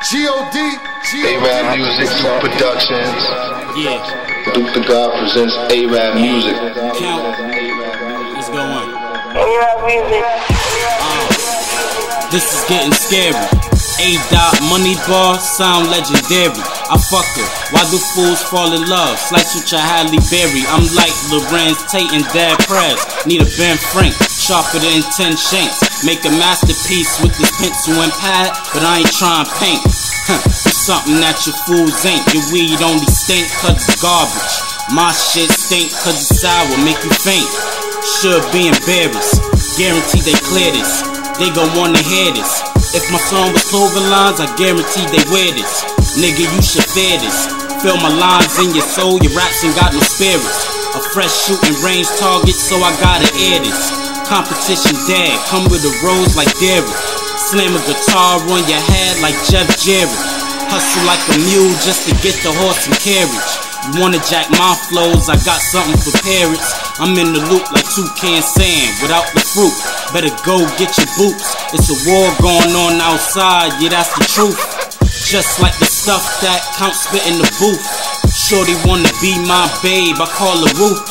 G.O.D. A-Rap Music Productions. Yeah, Duke the God presents A-Rap Music. count. Let's go on. Uh, this is getting scary. A dot money bar sound legendary. I fuck her. Why do fools fall in love? Slice with your Halle Berry. I'm like Larenz Tate and Dead Prez. Need a Ben Frank, sharper than 10 shanks. Make a masterpiece with this pencil and pad, but I ain't trying to paint. Something that your fools ain't. Your weed only stink cause it's garbage. My shit stink cause it's sour, make you faint. Should be embarrassed. Guarantee they clear this. They gon' wanna hear this. If my song was clothing lines, I guarantee they wear this. Nigga, you should fear this. Feel my lines in your soul, your raps ain't got no spirits. A fresh shooting range target, so I gotta air this. Competition dead, come with a rose like Derek. Slam a guitar on your head like Jeff Jarrett. Hustle like a mule just to get the horse and carriage. You wanna jack my flows? I got something for parents. I'm in the loop like Toucan Sam without the fruit. Better go get your boots. It's a war going on outside, yeah, that's the truth. Just like the stuff that count spit in the booth. Shorty wanna be my babe, I call her Ruth.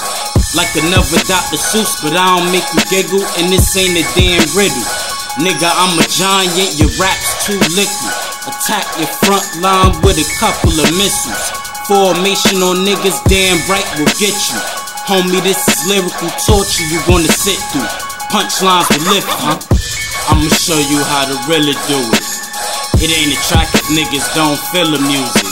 Like another Dr. Seuss, but I don't make you giggle, and this ain't a damn riddle. Nigga, I'm a giant, your rap's too liquid. Attack your front line with a couple of missiles. Formation on niggas damn right will get you. Homie, this is lyrical torture you're gonna sit through. Punchlines will lift you. I'ma show you how to really do it. It ain't a track if niggas don't feel the music.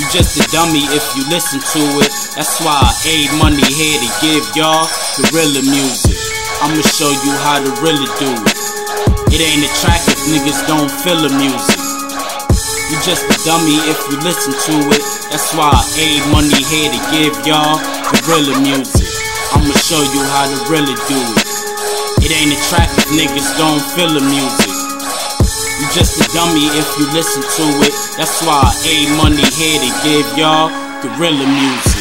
You just a dummy if you listen to it. That's why I aid money here to give y'all gorilla music. I'ma show you how to really do it. It ain't a track if niggas don't feel the music. You just a dummy if you listen to it. That's why I aid money here to give y'all gorilla music. I'ma show you how to really do it. It ain't a track if niggas don't feel the music. Just a dummy if you listen to it. That's why aid money here to give y'all gorilla music.